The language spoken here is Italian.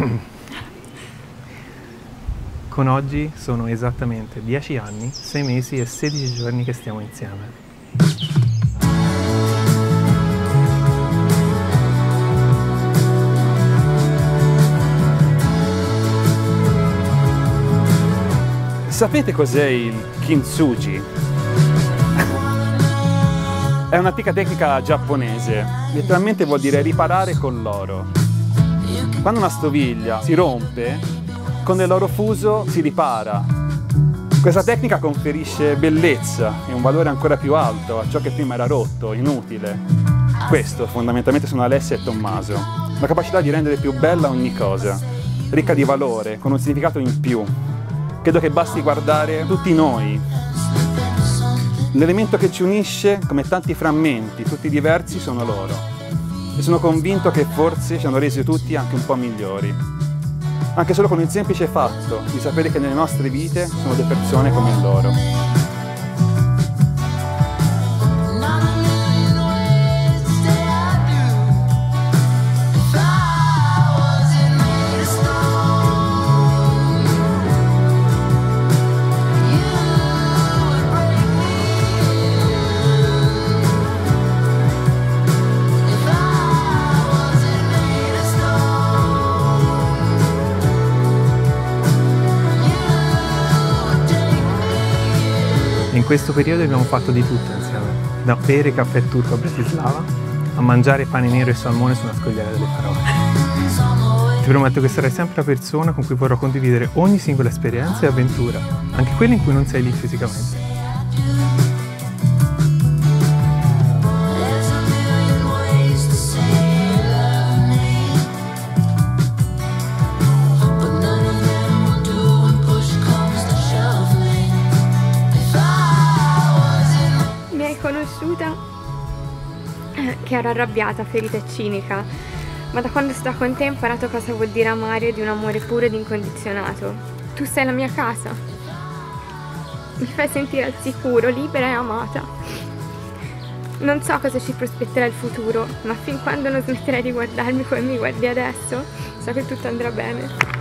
Con oggi sono esattamente 10 anni, 6 mesi e 16 giorni che stiamo insieme. Sapete cos'è il kintsugi? È un'antica tecnica giapponese, letteralmente vuol dire riparare con l'oro. Quando una stoviglia si rompe, con l'oro fuso si ripara. Questa tecnica conferisce bellezza e un valore ancora più alto a ciò che prima era rotto, inutile. Questo fondamentalmente sono Alessia e Tommaso, la capacità di rendere più bella ogni cosa, ricca di valore, con un significato in più, Credo che basti guardare tutti noi. L'elemento che ci unisce, come tanti frammenti, tutti diversi, sono loro. E sono convinto che forse ci hanno resi tutti anche un po' migliori. Anche solo con il semplice fatto di sapere che nelle nostre vite sono delle persone come loro. In questo periodo abbiamo fatto di tutto insieme, da bere caffè turco a Bratislava a mangiare pane nero e salmone su una scogliera delle parole. Ti prometto che sarai sempre la persona con cui vorrò condividere ogni singola esperienza e avventura, anche quelle in cui non sei lì fisicamente. che ero arrabbiata, ferita e cinica, ma da quando sto con te ho imparato cosa vuol dire amare di un amore puro ed incondizionato. Tu sei la mia casa. Mi fai sentire al sicuro, libera e amata. Non so cosa ci prospetterà il futuro, ma fin quando non smetterai di guardarmi come mi guardi adesso, so che tutto andrà bene.